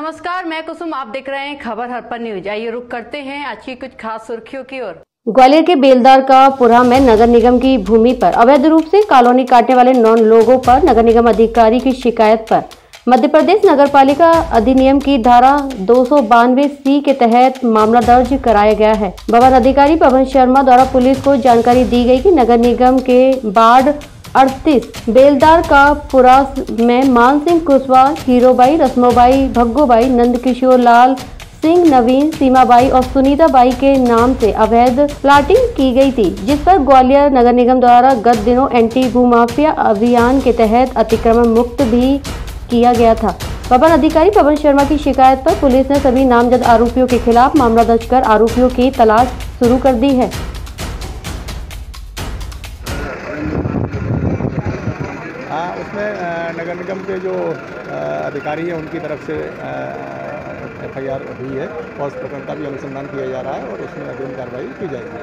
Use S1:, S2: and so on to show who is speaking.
S1: नमस्कार, मैं कुसुम, आप देख रहे हैं खबर हरपन न्यूज़। आइए रुक करते हैं आज की कुछ खास सुर्खियों की ओर।
S2: ग्वालियर के बेलदार का पुरा में नगर निगम की भूमि पर अवैध रूप से कॉलोनी काटने वाले नौ लोगों पर नगर निगम अधिकारी की शिकायत पर। मध्य प्रदेश नगर पालिका अधिनियम की धारा दो सौ बानवे सी के तहत मामला दर्ज कराया गया है। भवन अधिकारी पवन शर्मा द्वारा पुलिस को जानकारी दी गई कि नगर निगम के बाढ़ अड़तीस। बेलदार का पुरा में मान सिंह कुशवाहा, हीरोबाई रश्मोबाई भग्गोबाई, नंदकिशोर लाल, सिंह नवीन, सीमाबाई और सुनीता बाई के नाम से अवैध प्लाटिंग की गई थी, जिस पर ग्वालियर नगर निगम द्वारा गत दिनों एंटी भूमाफिया अभियान के तहत अतिक्रमण मुक्त भी किया गया था। पवन अधिकारी पवन शर्मा की शिकायत पर पुलिस ने सभी नामजद आरोपियों के खिलाफ मामला दर्ज कर आरोपियों की तलाश शुरू कर दी है।
S3: हाँ उसमें नगर निगम के जो अधिकारी हैं, उनकी तरफ़ से एफ़ आई आर हुई है और उस प्रकरण का भी अनुसंधान किया जा रहा है और उसमें अग्रिम कार्रवाई की जाएगी।